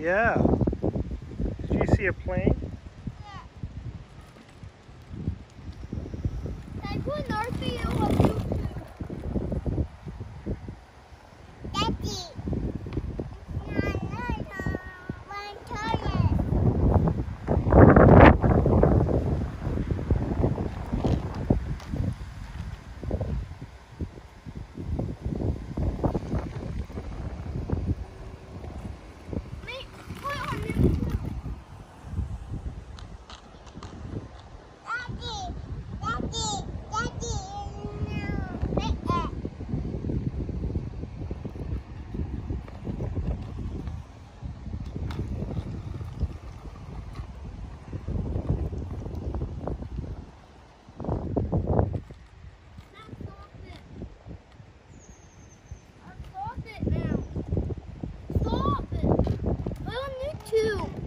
Yeah. Did you see a plane? Can I put Stop